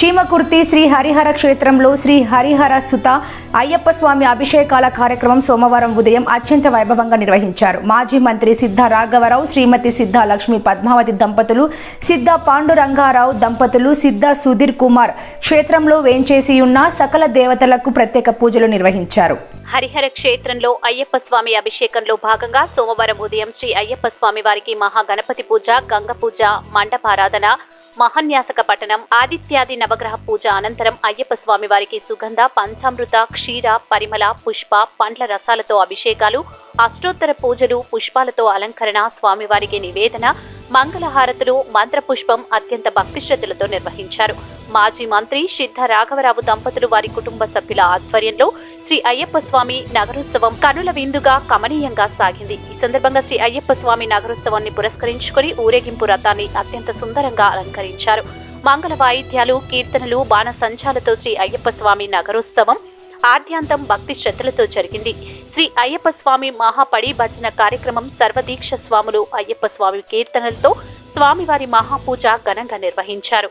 చీమకుర్తి శ్రీ హరిహర క్షేత్రంలో శ్రీ హరిహర సుత అయ్యప్ప స్వామి అభిషేకాల కార్యక్రమం సోమవారం ఉదయం అత్యంత వైభవంగా నిర్వహించారు. మాజీ మంత్రి సిద్ధ రాఘవరావు శ్రీమతి సిద్ధ లక్ష్మి పద్మావతి దంపతులు సిద్ధ పాండురంగారావు దంపతులు సిద్ధ సుధీర్ కుమార్ క్షేత్రంలో వేంచేసి ఉన్న సకల దేవతలకు ప్రత్యేక పూజలు నిర్వహించారు. హరిహర క్షేత్రంలో అయ్యప్ప స్వామి అభిషేకంలో భాగంగా సోమవారం ఉదయం శ్రీ అయ్యప్ప స్వామి వారికి మహాగణపతి పూజ గంగ పూజ మండపారాధన మహాన్యాసక పఠనం ఆదిత్యాది నవగ్రహ పూజ అనంతరం అయ్యప్ప స్వామి వారికి సుగంధ పంచామృత క్షీర పరిమళ పుష్ప పండ్ల రసాలతో అభిషేకాలు అష్టోత్తర పూజలు పుష్పాలతో అలంకరణ స్వామివారికి నివేదన మంగళహారతులు మంత్రపుష్పం అత్యంత భక్తి శ్రద్ధలతో నిర్వహించారు. మాజీ మంత్రి సిద్ధ రాఘవరావు దంపతులు వారి కుటుంబ సభ్యుల ఆధ్వర్యంలో శ్రీ అయ్యప్ప స్వామి నగరోత్సవం కనుల విందుగా కమనీయంగా సాగింది. ఈ సందర్భంగా శ్రీ అయ్యప్ప స్వామి నగరోత్సవాన్ని పురస్కరించుకుని ఊరేగింపు రథాన్ని అత్యంత సుందరంగా అలంకరించారు. మంగళ వాయిద్యాలు కీర్తనలు బాణసంచాలతో శ్రీ అయ్యప్ప స్వామి నగరోత్సవం ఆద్యాంతం భక్తి శ్రద్ధలతో జరిగింది. శ్రీ అయ్యప్ప స్వామి మహాపడి భజన కార్యక్రమం సర్వదీక్ష స్వాములు అయ్యప్ప స్వామి కీర్తనలతో స్వామివారి మహాపూజ ఘనంగా నిర్వహించారు.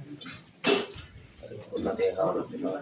आरोपिनः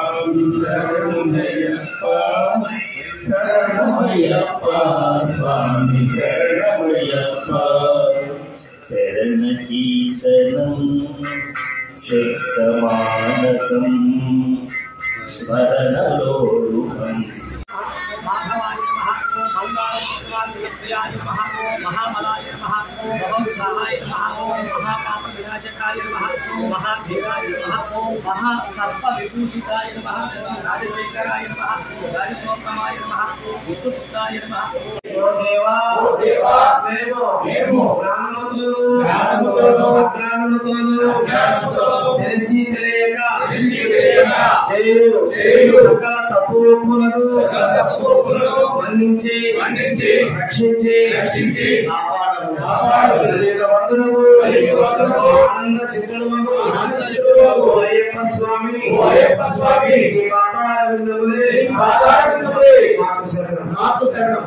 शरण शरणमयप्पा स्वामी शरणमयप्पा शरणी शरणसं भदन लोहंस రాజకాయ నమ ఓం మహాదేవాయ నమ ఓం మహాసర్ప విభూషితాయ నమ ఓం రాజశేఖరాయ నమ రాజసోత్తమాయ నమ విష్ణుపుత్రాయ నమ. తెలిసి తెలియక చేయు సకల కాపాడము కలియుగవంతుడము కలియుగవంతుడము ఆనంద చిత్రుడము ఆనంద చిత్రుడము అయ్యప్ప స్వామి అయ్యప్ప స్వామి ఈ పాదాల విందులే పాదాల విందులే మాకు శరణం మాకు శరణం